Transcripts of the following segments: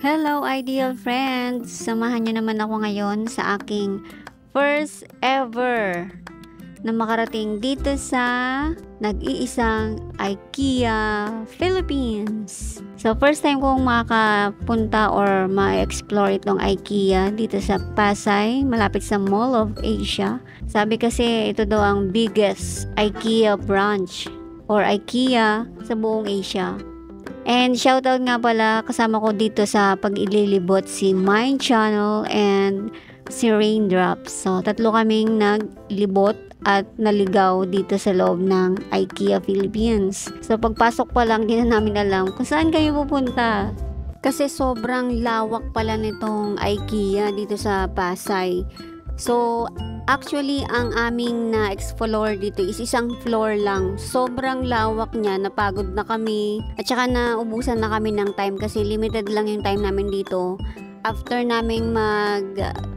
Hello ideal friends! Samahan niyo naman ako ngayon sa aking first ever na makarating dito sa nag-iisang IKEA Philippines. So first time kong makapunta or ma-explore itong IKEA dito sa Pasay, malapit sa Mall of Asia. Sabi kasi ito daw ang biggest IKEA branch or IKEA sa buong Asia. And shoutout nga pala kasama ko dito sa pag-ililibot si Mind Channel and si Raindrops. So, tatlo kaming naglibot at naligaw dito sa loob ng IKEA Philippines. So, pagpasok pa lang, din na namin alam kung saan kayo pupunta. Kasi sobrang lawak pala nitong IKEA dito sa Pasay. So, actually, ang aming na-explore dito is isang floor lang. Sobrang lawak niya, napagod na kami. At saka naubusan na kami ng time kasi limited lang yung time namin dito. After naming mag,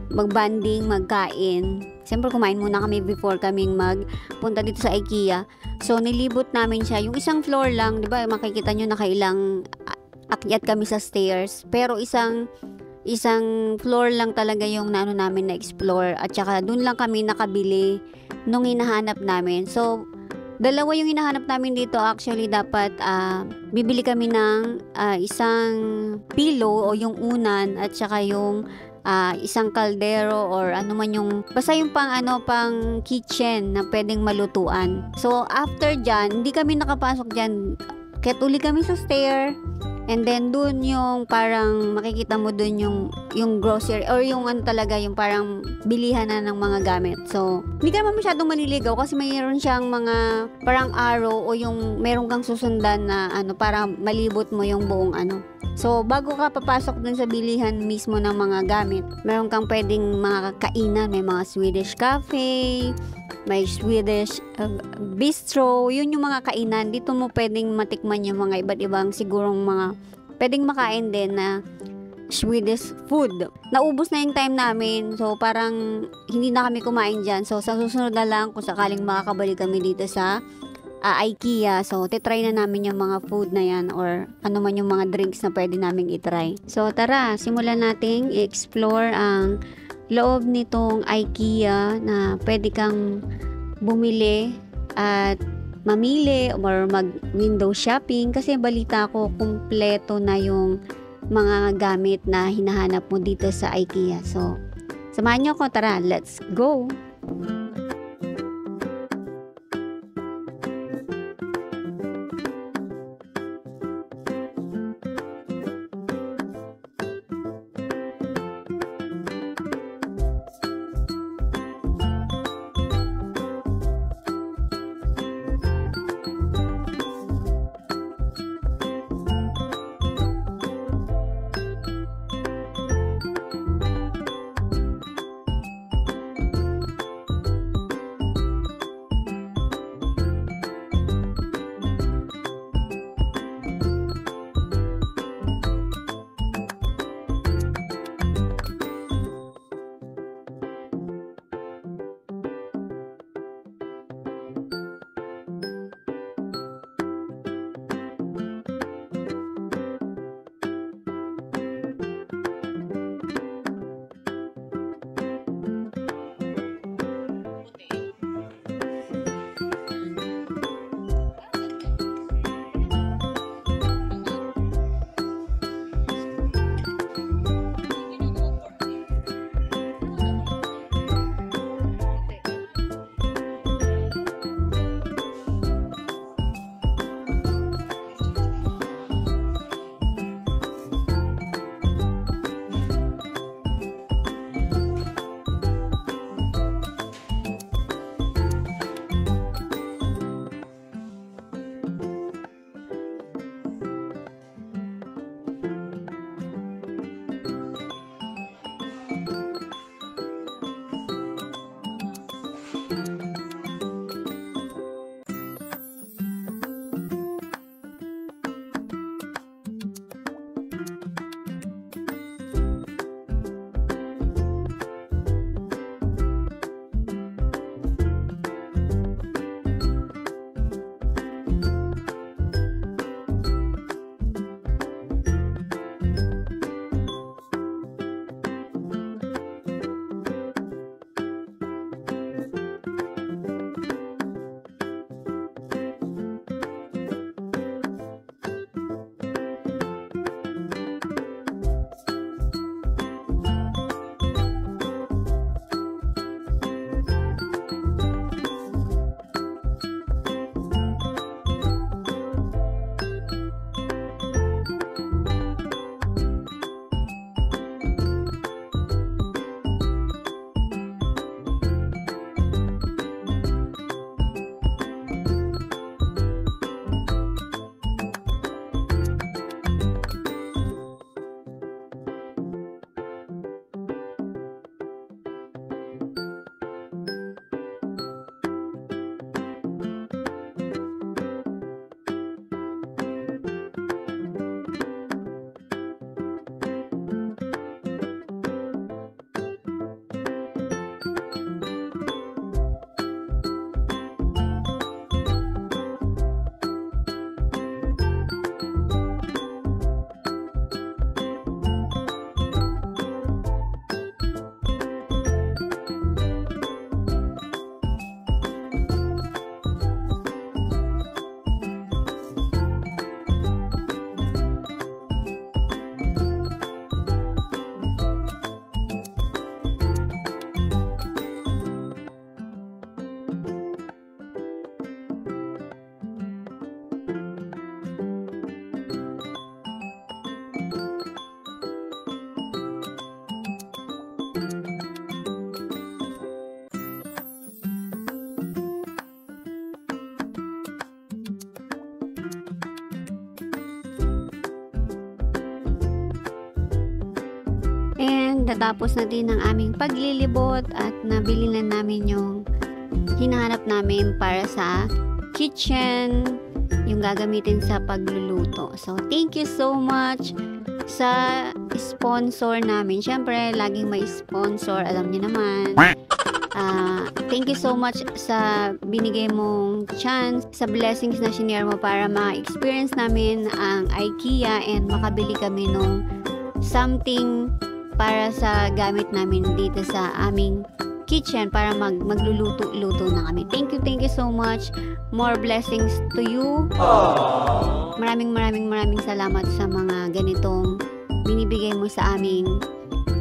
mag-banding, magkain, Siyempre kumain muna kami before kaming magpunta dito sa IKEA. So nilibot namin siya. Yung isang floor lang, 'di ba? Makikita nyo nakailang akyat kami sa stairs. Pero isang isang floor lang talaga yung naano namin na explore at saka doon lang kami nakabili nung hinahanap namin. So, dalawa yung hinahanap namin dito actually dapat uh, bibili kami ng uh, isang pillow o yung unan at saka yung uh, isang kaldero or ano man yung basta yung pang ano pang kitchen na pwedeng malutuan. So after dyan, hindi kami nakapasok dyan. Kaya tuli kami sa stair And then doon yung parang makikita mo doon yung yung grocery or yung ano talaga yung parang bilihan na ng mga gamit. So, hindi ka naman masyadong maliligaw kasi mayroon siyang mga parang arrow o yung meron kang susundan na ano para malibot mo yung buong ano. So, bago ka papasok dun sa bilihan mismo ng mga gamit, meron kang pwedeng mga kainan. May mga Swedish cafe, may Swedish uh, bistro. Yun yung mga kainan. Dito mo pwedeng matikman yung mga iba't ibang sigurong mga pwedeng makain din na Swedish food. Naubos na yung time namin. So, parang hindi na kami kumain dyan. So, sa susunod na lang, kung sakaling makakabalik kami dito sa uh, IKEA. So, titry na namin yung mga food na yan or ano man yung mga drinks na pwede namin itry. So, tara, simulan nating i-explore ang loob nitong IKEA na pwede kang bumili at mamili or mag window shopping kasi balita ko kumpleto na yung mga gamit na hinahanap mo dito sa IKEA. So, samahan niyo ako. Tara, let's go! Natapos na din ang aming paglilibot at nabili na namin yung hinahanap namin para sa kitchen, yung gagamitin sa pagluluto. So, thank you so much sa sponsor namin. Siyempre, laging may sponsor, alam niyo naman. Ah, thank you so much sa binigay mong chance, sa blessings na shinare mo para ma-experience namin ang IKEA and makabili kami nung something para sa gamit namin dito sa aming kitchen para mag magluluto-luto na kami. Thank you, thank you so much. More blessings to you. Maraming maraming maraming salamat sa mga ganitong binibigay mo sa aming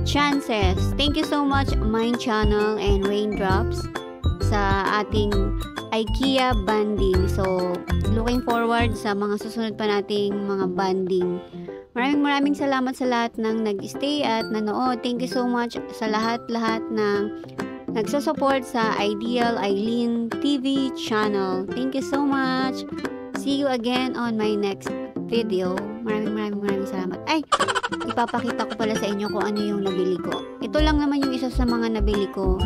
chances. Thank you so much, Mind Channel and Raindrops sa ating IKEA banding. So, looking forward sa mga susunod pa nating mga banding. Maraming maraming salamat sa lahat ng nag-stay at nanood. Thank you so much sa lahat-lahat ng nagsusupport sa Ideal Eileen TV channel. Thank you so much. See you again on my next video. Maraming maraming maraming salamat. Ay, ipapakita ko pala sa inyo kung ano yung nabili ko. Ito lang naman yung isa sa mga nabili ko.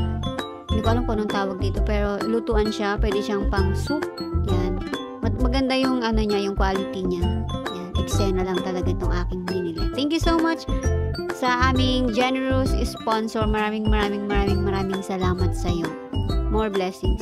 Hindi ko alam kung anong tawag dito, pero lutuan siya. Pwede siyang pang soup. Yan. Mag- maganda yung ano niya, yung quality niya eksena lang talaga itong aking binili. Thank you so much sa aming generous sponsor. Maraming maraming maraming maraming salamat sa iyo. More blessings.